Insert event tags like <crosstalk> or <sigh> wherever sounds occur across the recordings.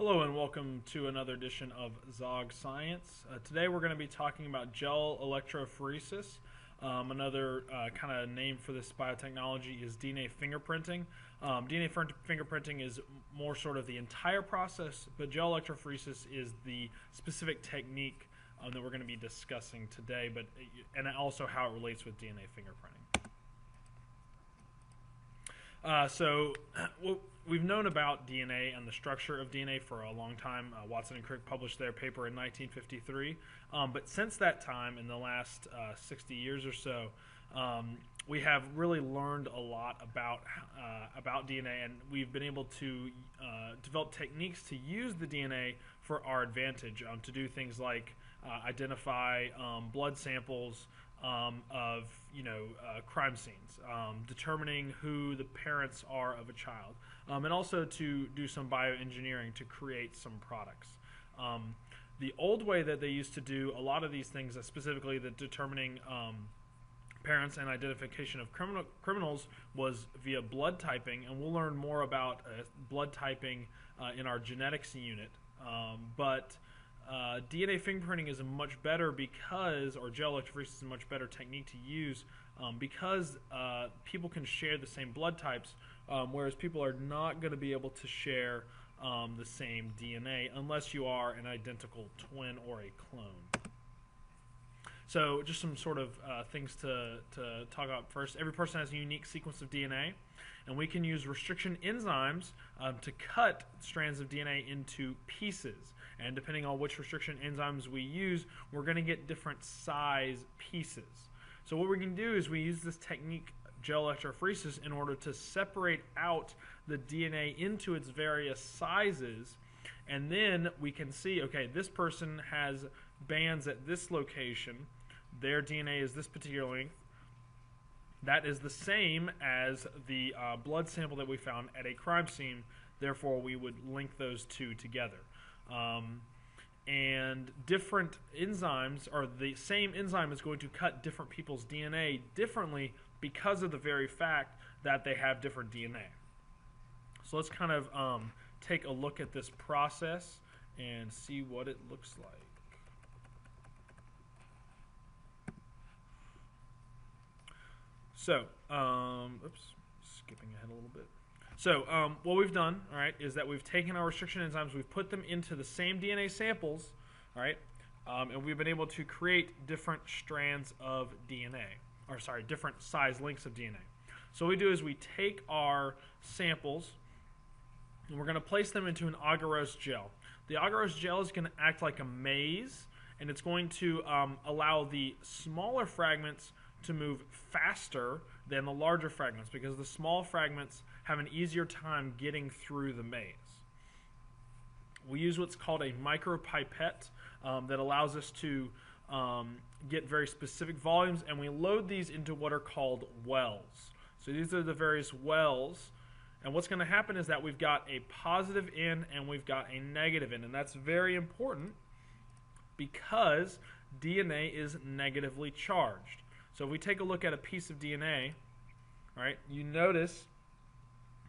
Hello and welcome to another edition of Zog Science. Uh, today we're going to be talking about gel electrophoresis. Um, another uh, kind of name for this biotechnology is DNA fingerprinting. Um, DNA fingerprinting is more sort of the entire process, but gel electrophoresis is the specific technique um, that we're going to be discussing today, but and also how it relates with DNA fingerprinting. Uh, so, <clears throat> we've known about DNA and the structure of DNA for a long time. Uh, Watson and Crick published their paper in 1953. Um, but since that time, in the last uh, 60 years or so, um, we have really learned a lot about uh, about DNA, and we've been able to uh, develop techniques to use the DNA for our advantage um, to do things like uh, identify um, blood samples um, of you know uh, crime scenes, um, determining who the parents are of a child, um, and also to do some bioengineering to create some products. Um, the old way that they used to do a lot of these things, uh, specifically the determining um, parents and identification of criminal, criminals, was via blood typing, and we'll learn more about uh, blood typing uh, in our genetics unit. Um, but uh, DNA fingerprinting is a much better because, or gel electrophoresis is a much better technique to use um, because uh, people can share the same blood types, um, whereas people are not going to be able to share um, the same DNA unless you are an identical twin or a clone. So, just some sort of uh, things to, to talk about first. Every person has a unique sequence of DNA, and we can use restriction enzymes um, to cut strands of DNA into pieces. And depending on which restriction enzymes we use, we're going to get different size pieces. So, what we can do is we use this technique, gel electrophoresis, in order to separate out the DNA into its various sizes. And then we can see okay, this person has bands at this location their DNA is this particular length. That is the same as the uh, blood sample that we found at a crime scene. Therefore, we would link those two together. Um, and different enzymes, or the same enzyme, is going to cut different people's DNA differently because of the very fact that they have different DNA. So let's kind of um, take a look at this process and see what it looks like. So, um, oops, skipping ahead a little bit. So, um, what we've done, all right, is that we've taken our restriction enzymes, we've put them into the same DNA samples, all right, um, and we've been able to create different strands of DNA, or sorry, different size links of DNA. So, what we do is we take our samples and we're going to place them into an agarose gel. The agarose gel is going to act like a maze, and it's going to um, allow the smaller fragments to move faster than the larger fragments because the small fragments have an easier time getting through the maze. We use what's called a micropipette um, that allows us to um, get very specific volumes, and we load these into what are called wells. So these are the various wells. And what's going to happen is that we've got a positive in and we've got a negative in. And that's very important because DNA is negatively charged. So if we take a look at a piece of DNA, right, you notice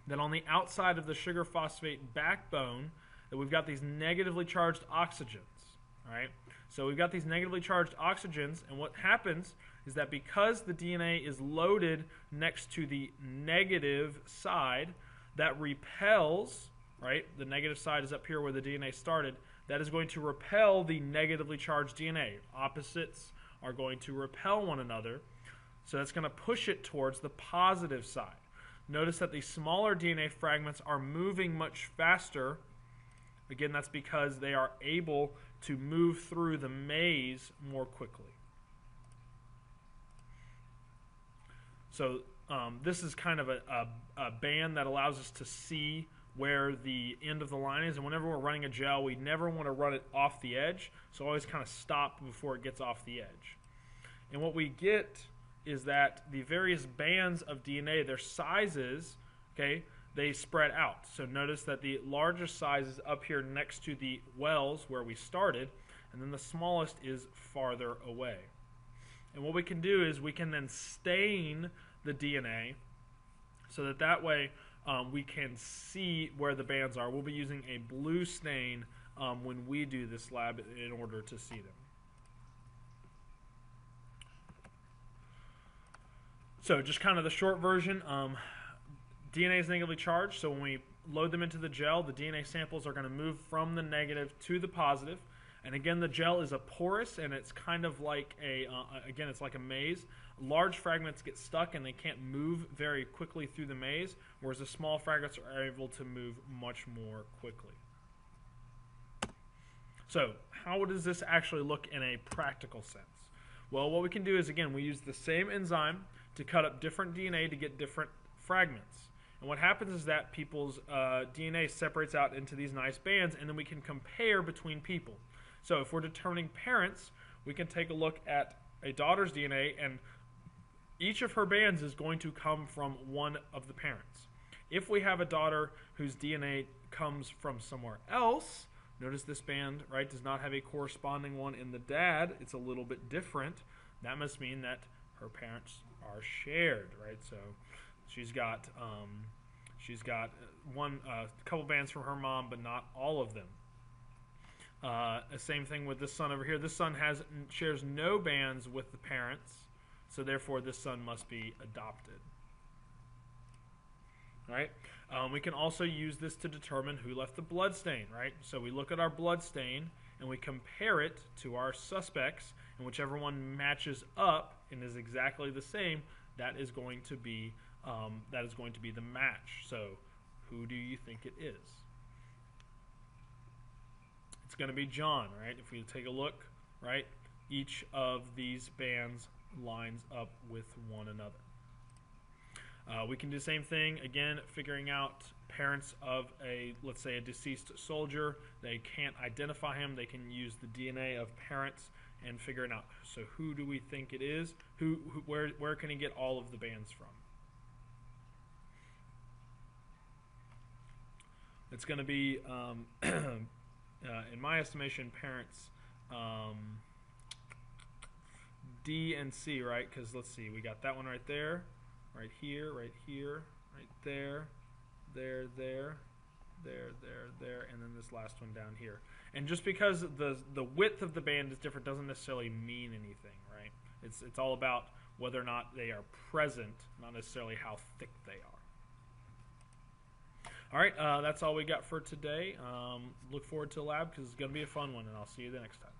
that on the outside of the sugar phosphate backbone that we've got these negatively charged oxygens, right? So we've got these negatively charged oxygens, and what happens is that because the DNA is loaded next to the negative side, that repels, right? The negative side is up here where the DNA started. That is going to repel the negatively charged DNA. Opposites are going to repel one another. So that's going to push it towards the positive side. Notice that the smaller DNA fragments are moving much faster. Again, that's because they are able to move through the maze more quickly. So um, this is kind of a, a, a band that allows us to see where the end of the line is. And whenever we're running a gel, we never want to run it off the edge. So always kind of stop before it gets off the edge. And what we get is that the various bands of DNA, their sizes, okay, they spread out. So notice that the largest size is up here next to the wells where we started, and then the smallest is farther away. And what we can do is we can then stain the DNA so that that way um, we can see where the bands are. We'll be using a blue stain um, when we do this lab in order to see them. So just kind of the short version. Um, DNA is negatively charged, so when we load them into the gel, the DNA samples are going to move from the negative to the positive. And again, the gel is a porous, and it's kind of like a uh, again, it's like a maze. Large fragments get stuck, and they can't move very quickly through the maze, whereas the small fragments are able to move much more quickly. So, how does this actually look in a practical sense? Well, what we can do is again, we use the same enzyme to cut up different DNA to get different fragments. And what happens is that people's uh, DNA separates out into these nice bands, and then we can compare between people. So if we're determining parents, we can take a look at a daughter's DNA, and each of her bands is going to come from one of the parents. If we have a daughter whose DNA comes from somewhere else, notice this band, right, does not have a corresponding one in the dad. It's a little bit different. That must mean that her parents are shared, right? So she's got um, she's got one a uh, couple bands from her mom, but not all of them. Uh, same thing with this son over here. This son has shares no bands with the parents, so therefore this son must be adopted. Right? Um, we can also use this to determine who left the blood stain. Right? So we look at our blood stain and we compare it to our suspects, and whichever one matches up and is exactly the same, that is going to be um, that is going to be the match. So, who do you think it is? It's going to be John, right? If we take a look, right, each of these bands lines up with one another. Uh, we can do the same thing again, figuring out parents of a, let's say, a deceased soldier. They can't identify him. They can use the DNA of parents and figure it out. So who do we think it is? Who, who where where can he get all of the bands from? It's going to be, um, <clears throat> uh, in my estimation, parents um, D and C, right? Because let's see, we got that one right there, right here, right here, right there, there, there, there, there, there, and then this last one down here. And just because the the width of the band is different doesn't necessarily mean anything, right? It's it's all about whether or not they are present, not necessarily how thick they are. All right, uh, that's all we got for today. Um, look forward to lab because it's going to be a fun one, and I'll see you the next time.